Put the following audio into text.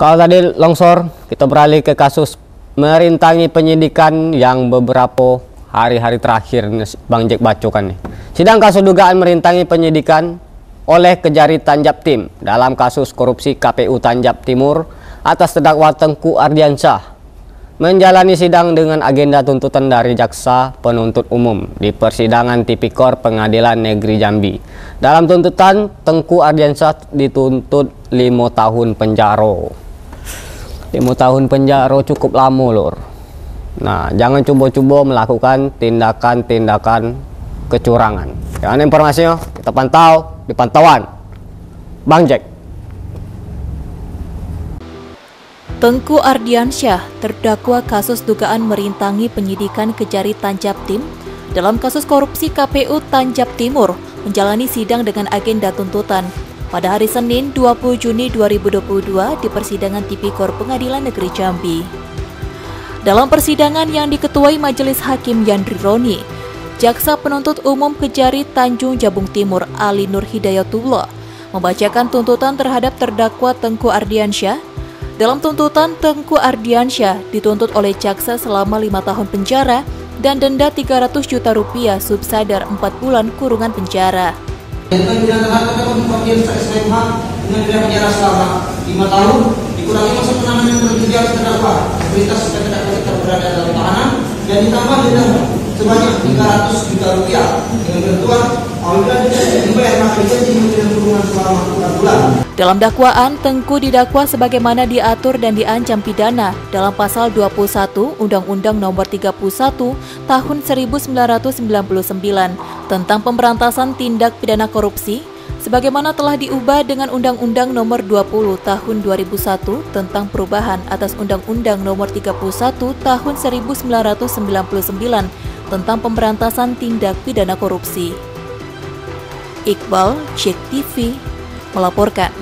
Kalau tadi longsor, kita beralih ke kasus merintangi penyidikan yang beberapa hari-hari terakhir Bang Jack bacokan nih. Sidang kasus dugaan merintangi penyidikan oleh Kejari Tanjab Tim dalam kasus korupsi KPU Tanjab Timur atas terdakwa Tengku Ardiansyah menjalani sidang dengan agenda tuntutan dari jaksa penuntut umum di persidangan tipikor Pengadilan Negeri Jambi. Dalam tuntutan, Tengku Ardiansyah dituntut lima tahun penjara. Lima tahun penjara cukup lama, lor. Nah, jangan coba-coba melakukan tindakan-tindakan kecurangan. Yang informasinya kita pantau di pantauan Bang Jack. Tengku Ardiansyah terdakwa kasus dugaan merintangi penyidikan Kejari Tanjab Tim dalam kasus korupsi KPU Tanjab Timur menjalani sidang dengan agenda tuntutan pada hari Senin 20 Juni 2022 di persidangan Tipikor Pengadilan Negeri Jambi. Dalam persidangan yang diketuai Majelis Hakim Yandri Roni, Jaksa Penuntut Umum Kejari Tanjung Jabung Timur Ali Nur Hidayatullah membacakan tuntutan terhadap terdakwa Tengku Ardiansyah dalam tuntutan, Tengku Ardiansyah dituntut oleh jaksa selama lima tahun penjara dan denda 300 juta rupiah subsadar 4 bulan kurungan penjara. SMH dengan pidana selama 5 tahun dikurangi masa penahanan yang terdakwa tetap berada dalam tahanan dan ditambah denda sebanyak 300 juta rupiah dengan ketentuan apabila tidak dibayar maka memberikan kurungan selama 4 bulan. Dalam dakwaan, Tengku didakwa sebagaimana diatur dan diancam pidana dalam pasal 21 Undang-Undang Nomor 31 Tahun 1999 tentang pemberantasan tindak pidana korupsi sebagaimana telah diubah dengan Undang-Undang Nomor 20 Tahun 2001 tentang perubahan atas Undang-Undang Nomor 31 Tahun 1999 tentang pemberantasan tindak pidana korupsi. Iqbal, Cek TV, melaporkan.